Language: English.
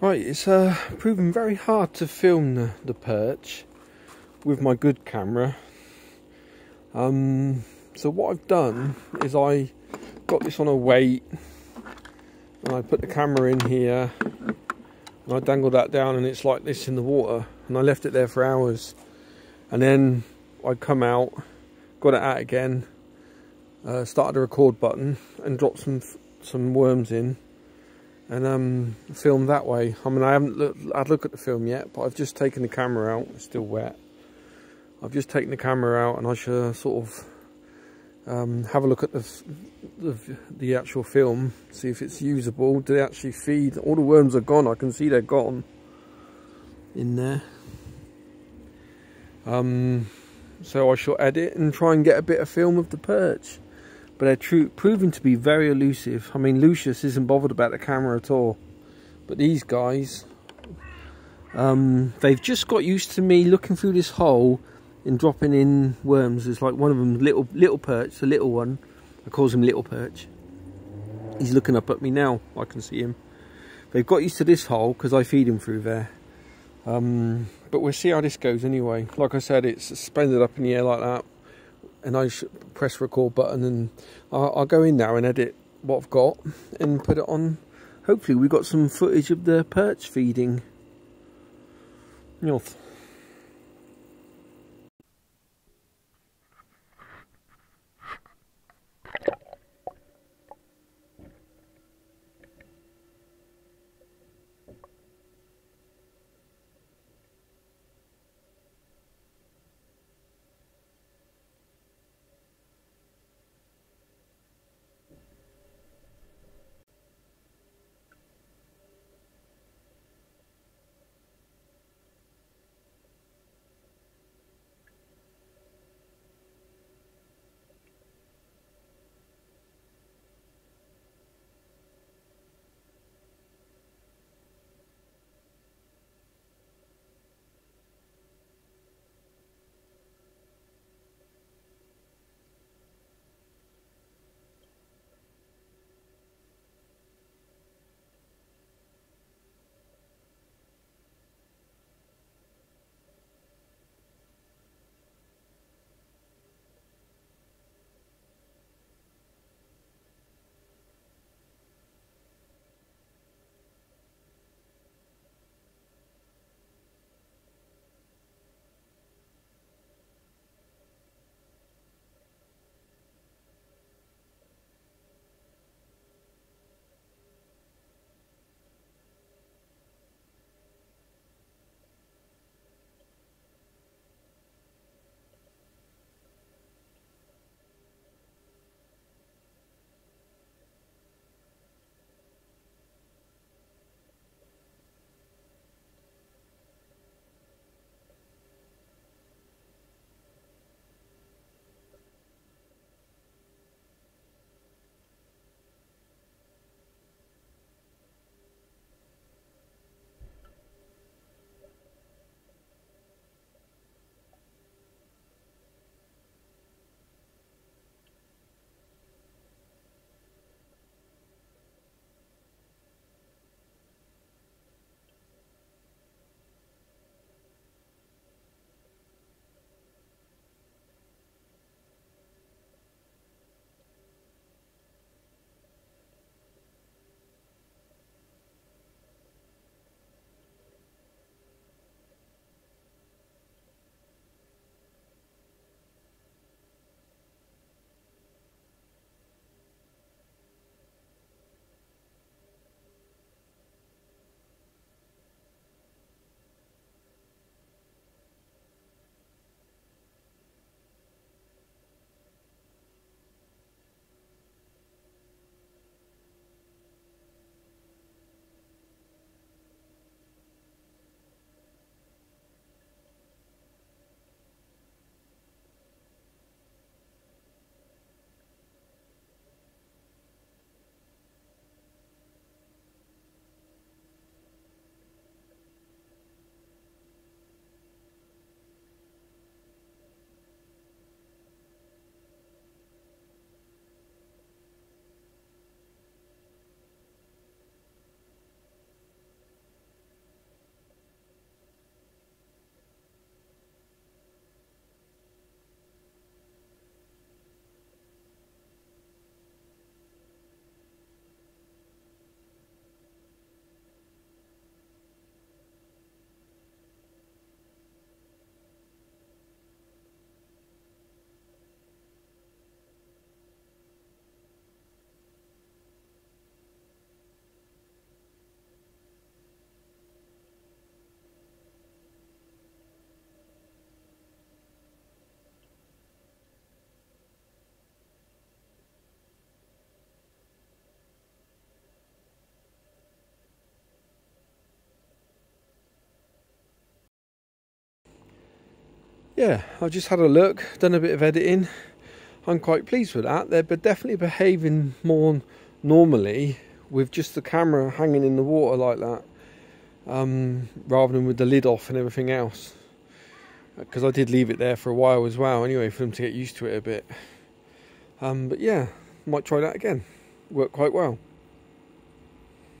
Right, it's uh, proven very hard to film the, the perch with my good camera. Um, so what I've done is I got this on a weight and I put the camera in here and I dangled that down and it's like this in the water and I left it there for hours and then I come out, got it out again, uh, started the record button and dropped some some worms in and um, film that way. I mean, I haven't looked, a look at the film yet, but I've just taken the camera out. It's still wet. I've just taken the camera out, and I should sort of um, have a look at the, the, the actual film, see if it's usable. Do they actually feed? All the worms are gone. I can see they're gone in there. Um, so I shall edit and try and get a bit of film of the perch but they're true, proving to be very elusive. I mean, Lucius isn't bothered about the camera at all, but these guys, um, they've just got used to me looking through this hole and dropping in worms. It's like one of them, little little perch, the little one. I calls him little perch. He's looking up at me now. I can see him. They've got used to this hole because I feed him through there. Um, but we'll see how this goes anyway. Like I said, it's suspended up in the air like that and I press record button and I'll, I'll, go in now and edit what I've got and put it on. Hopefully we've got some footage of the perch feeding. North. Yeah, I've just had a look, done a bit of editing. I'm quite pleased with that. They're definitely behaving more normally with just the camera hanging in the water like that, um, rather than with the lid off and everything else. Because I did leave it there for a while as well, anyway, for them to get used to it a bit. Um, but yeah, might try that again. Worked quite well.